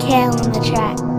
Kale on the track.